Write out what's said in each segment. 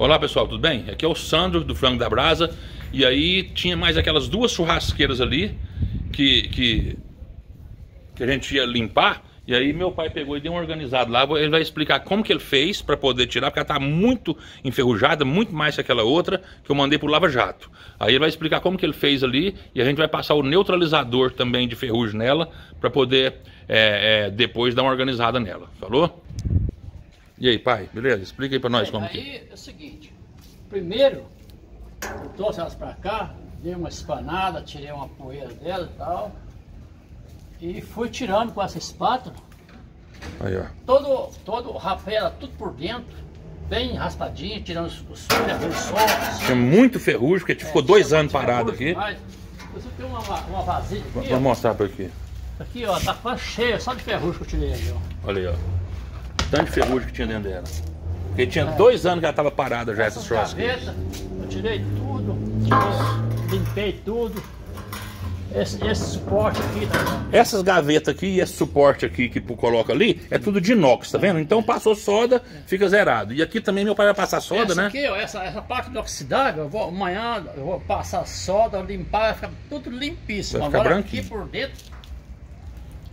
Olá pessoal, tudo bem? Aqui é o Sandro do Frango da Brasa. E aí tinha mais aquelas duas churrasqueiras ali que, que, que a gente ia limpar. E aí meu pai pegou e deu um organizado lá. Ele vai explicar como que ele fez para poder tirar Porque ela tá muito enferrujada, muito mais que aquela outra Que eu mandei pro Lava Jato Aí ele vai explicar como que ele fez ali E a gente vai passar o neutralizador também de ferrugem nela Para poder é, é, depois dar uma organizada nela. Falou? E aí, pai, beleza? Explica aí pra nós Aí, como aí que... é o seguinte, primeiro, eu trouxe elas pra cá, dei uma espanada, tirei uma poeira dela e tal, e fui tirando com essa espátula, Aí, ó. todo, todo, rapei ela tudo por dentro, bem raspadinho, tirando os, os ferrugem. Tinha muito ferrugem, porque ficou É, dois tinha anos parado aqui. mas Você tem uma, uma vasilha aqui, Vou ó, mostrar pra aqui. aqui ó, tá quase cheia, só de ferrugem que eu tirei ali, ó. Olha aí, ó. Tanto de ferrugem que tinha dentro dela. Porque tinha dois anos que ela tava parada já, essas churrasqueiras. eu tirei tudo, limpei tudo. Esse, esse suporte aqui, tá? Essas gavetas aqui e esse suporte aqui que coloca ali, é tudo de inox, tá vendo? Então passou soda, fica zerado. E aqui também meu pai vai passar soda, essa né? aqui, ó, essa, essa parte inoxidável, eu vou, amanhã eu vou passar soda, limpar, vai ficar tudo limpíssimo. Vai ficar Agora branquinho. aqui por dentro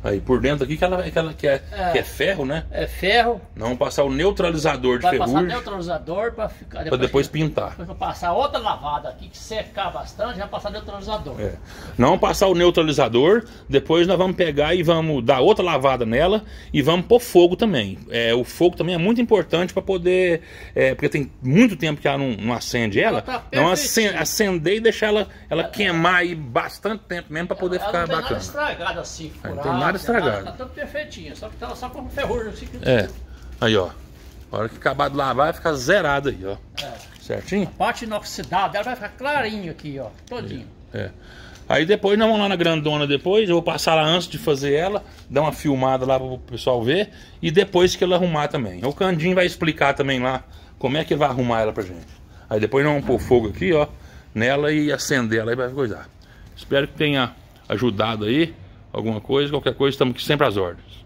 Aí por dentro aqui que ela, que ela que é, É. que é ferro, né? é ferro, Não vamos passar o neutralizador de vai passar ferrugem neutralizador para ficar. pra depois que, pintar. Depois passar outra lavada aqui, que secar bastante, já passar neutralizador. É. Não vamos passar o neutralizador, depois nós vamos pegar e vamos dar outra lavada nela e vamos pôr fogo também. É, o fogo também é muito importante para poder. é, porque tem muito tempo que ela não, não acende ela. Ela tá não perfeitinha. acen- acender e deixar ela, ela queimar aí bastante tempo mesmo para poder ela ficar não tem bacana. nada estragado assim, É, furado. Nada estragado. Tá tudo perfeitinho, só que tá só com ferrugem assim. que- É. Aí, ó. A hora que acabar de lavar, vai ficar zerado aí, ó. É. Certinho? parte inoxidada dela vai ficar clarinho aqui, ó, todinho. É. Aí depois nós vamos lá na grandona depois, eu vou passar lá antes de fazer ela, dar uma filmada lá pro pessoal ver, e depois que ela arrumar também. O Candinho vai explicar também lá como é que vai arrumar ela pra gente. Aí depois nós vamos pôr fogo aqui, ó, nela e acender ela e vai coisar. Espero que tenha ajudado aí, alguma coisa, qualquer coisa, estamos sempre às ordens.